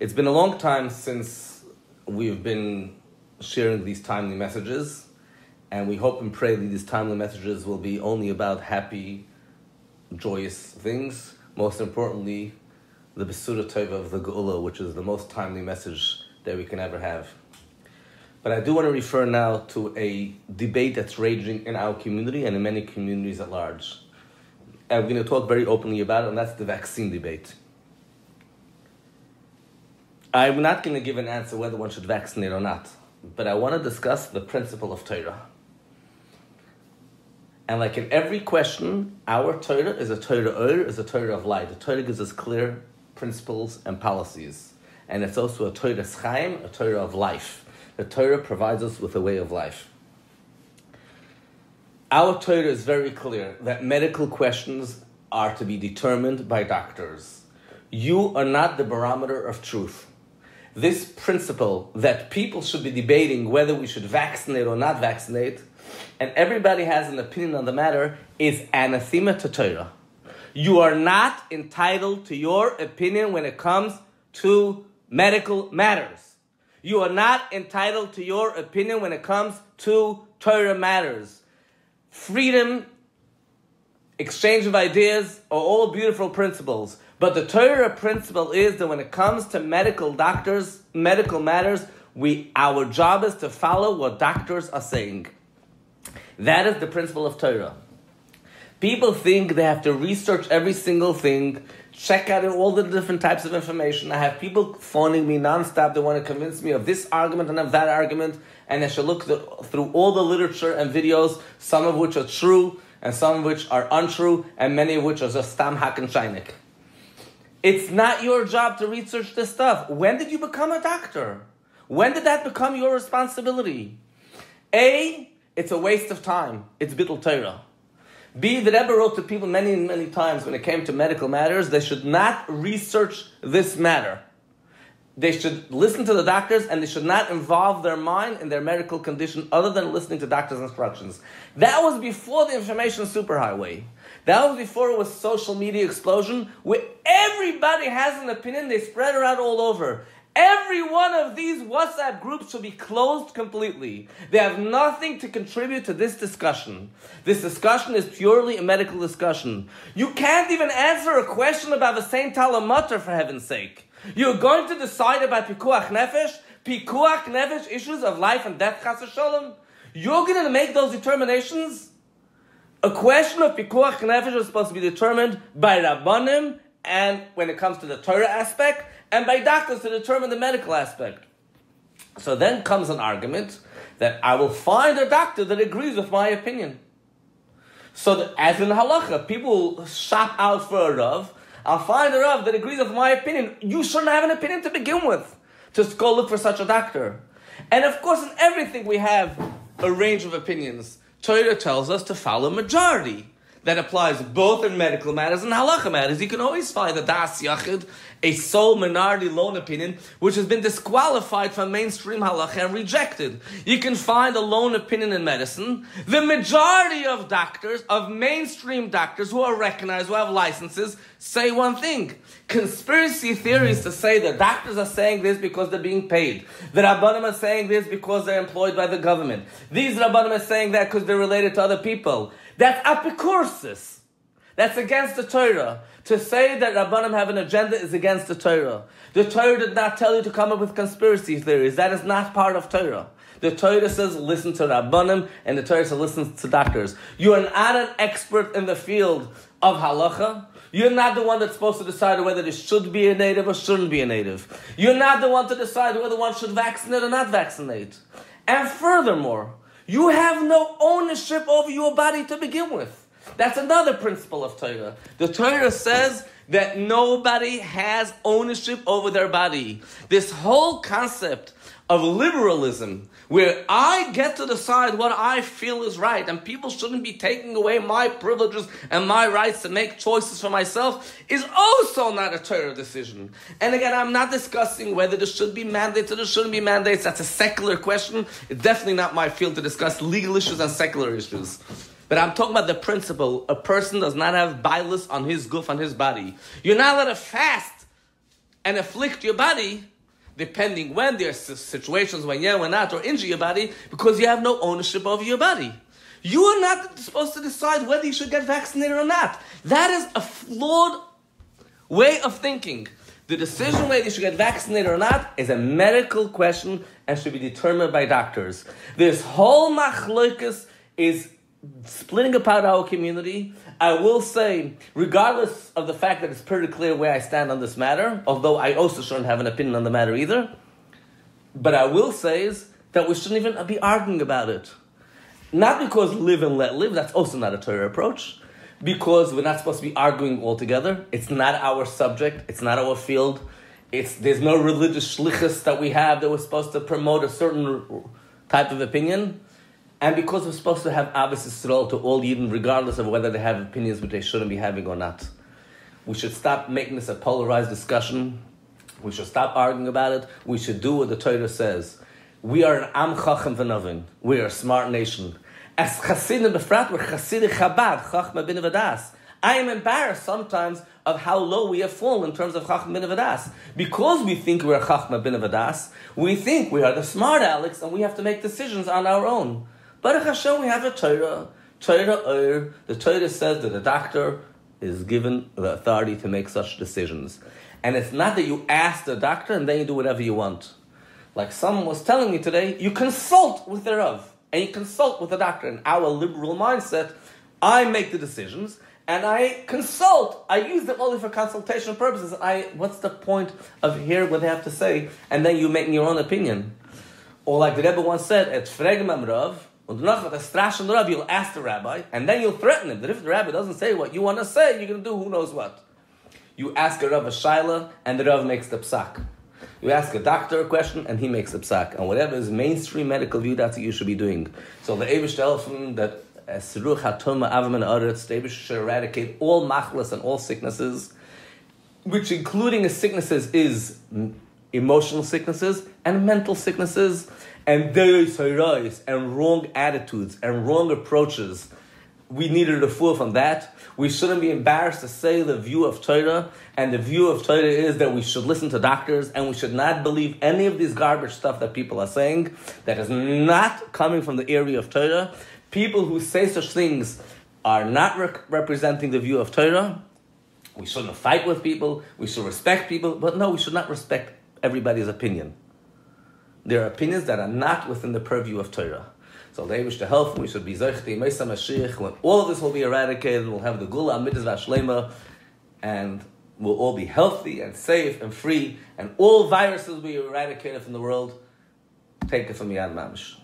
It's been a long time since we've been sharing these timely messages, and we hope and pray that these timely messages will be only about happy, joyous things. Most importantly, the Besura Tova of the Geula, which is the most timely message that we can ever have. But I do want to refer now to a debate that's raging in our community and in many communities at large. We're going to talk very openly about it, and that's the vaccine debate. I'm not going to give an answer whether one should vaccinate or not, but I want to discuss the principle of Torah. And like in every question, our Torah is a Torah Ur, is a Torah of light. The Torah gives us clear principles and policies. And it's also a Toras Chaim, a Torah of life. The Torah provides us with a way of life. Our Torah is very clear that medical questions are to be determined by doctors. You are not the barometer of truth this principle that people should be debating whether we should vaccinate or not vaccinate, and everybody has an opinion on the matter, is anathema to Torah. You are not entitled to your opinion when it comes to medical matters. You are not entitled to your opinion when it comes to Torah matters. Freedom, exchange of ideas are all beautiful principles. But the Torah principle is that when it comes to medical doctors, medical matters, we our job is to follow what doctors are saying. That is the principle of Torah. People think they have to research every single thing, check out all the different types of information. I have people phoning me nonstop. They want to convince me of this argument and of that argument, and I should look through all the literature and videos, some of which are true and some of which are untrue, and many of which are just stam hack and shainik. It's not your job to research this stuff. When did you become a doctor? When did that become your responsibility? A, it's a waste of time. It's bittul Torah. B, the Rebbe wrote to people many, many times when it came to medical matters, they should not research this matter. They should listen to the doctors and they should not involve their mind in their medical condition other than listening to doctors' instructions. That was before the information superhighway. That was before it was social media explosion, where everybody has an opinion, they spread around all over. Every one of these WhatsApp groups should be closed completely. They have nothing to contribute to this discussion. This discussion is purely a medical discussion. You can't even answer a question about the same Talmutter for heaven's sake. You're going to decide about Pikuach Nefesh, Pikuach Nefesh issues of life and death, Chas. You're going to make those determinations? A question of pikuach nefesh is supposed to be determined by rabbanim, and when it comes to the Torah aspect, and by doctors to determine the medical aspect. So then comes an argument that I will find a doctor that agrees with my opinion. So that, as in halacha, people shop out for a rav. I'll find a rav that agrees with my opinion. You shouldn't have an opinion to begin with. Just go look for such a doctor. And of course, in everything we have a range of opinions. Torah tells us to follow majority. That applies both in medical matters and halacha matters. You can always find a das yachid, a sole minority lone opinion, which has been disqualified from mainstream halacha and rejected. You can find a lone opinion in medicine. The majority of doctors, of mainstream doctors who are recognized, who have licenses, say one thing. Conspiracy theories to say that doctors are saying this because they're being paid. The Rabbanim are saying this because they're employed by the government. These Rabbanim are saying that because they're related to other people. That's apikorsus. That's against the Torah. To say that Rabbanim have an agenda is against the Torah. The Torah did not tell you to come up with conspiracy theories. That is not part of Torah. The Torah says listen to Rabbanim, and the Torah says listen to doctors. You are not an expert in the field of halacha. You're not the one that's supposed to decide whether this should be a native or shouldn't be a native. You're not the one to decide whether one should vaccinate or not vaccinate. And furthermore, you have no ownership over your body to begin with. That's another principle of Torah. The Torah says that nobody has ownership over their body. This whole concept of liberalism, where I get to decide what I feel is right, and people shouldn't be taking away my privileges and my rights to make choices for myself, is also not a Torah decision. And again, I'm not discussing whether there should be mandates or there shouldn't be mandates. That's a secular question. It's definitely not my field to discuss legal issues and secular issues. But I'm talking about the principle a person does not have bilus on his guf, on his body. You're not allowed to fast and afflict your body, depending when there are situations when yeah, when not, or injure your body, because you have no ownership over your body. You are not supposed to decide whether you should get vaccinated or not. That is a flawed way of thinking. The decision whether you should get vaccinated or not is a medical question and should be determined by doctors. This whole machlokas is splitting apart our community. I will say, regardless of the fact that it's pretty clear where I stand on this matter, although I also shouldn't have an opinion on the matter either, but I will say is that we shouldn't even be arguing about it. Not because live and let live, that's also not a Torah approach. Because we're not supposed to be arguing altogether. It's not our subject, it's not our field. It's, there's no religious shlichus that we have that we're supposed to promote a certain type of opinion. And because we're supposed to have Ahavas Yisrael to all Yidden, regardless of whether they have opinions which they shouldn't be having or not. We should stop making this a polarized discussion. We should stop arguing about it. We should do what the Torah says. We are an Am Chacham V'Novin. We are a smart nation. As Chassidim Befrat, we're Chassidim Chabad, Chachma. I am embarrassed sometimes of how low we have fallen in terms of Chachma Bin Vadas. Because we think we're Chachma Bin Vadas, we think we are the smart Alex and we have to make decisions on our own. Baruch Hashem, we have a Torah. Torah Ur. The Torah says that a doctor is given the authority to make such decisions. And it's not that you ask the doctor and then you do whatever you want. Like someone was telling me today, you consult with the Rav and you consult with the doctor. In our liberal mindset, I make the decisions and I consult. I use them only for consultation purposes. I, what's the point of hearing what they have to say and then you make your own opinion? Or like the Rebbe once said, at Fregmam Rav, and Rav, you'll ask the rabbi and then you'll threaten him that if the rabbi doesn't say what you want to say, you're going to do who knows what. You ask a rabbi a Shaila and the rabbi makes the psak. You ask a doctor a question, and he makes a psak. And whatever is mainstream medical view, that's what you should be doing. So the tells him that uh, Siruch Hatoma Avam and Aretz, the Avish should eradicate all machlas and all sicknesses, which including as sicknesses is emotional sicknesses and mental sicknesses and and wrong attitudes and wrong approaches we needed a fool from that. We shouldn't be embarrassed to say the view of Torah, and the view of Torah is that we should listen to doctors and we should not believe any of this garbage stuff that people are saying that is not coming from the area of Torah. People who say such things are not representing the view of Torah. We shouldn't fight with people, we should respect people, but no, we should not respect everybody's opinion. There are opinions that are not within the purview of Torah. So they wish to help. We should be Zechti, Mesa Mashiach. When all of this will be eradicated, we'll have the Geula Midas Vashlema, and we'll all be healthy and safe and free, and all viruses will be eradicated from the world. Take it from Yad Mamish.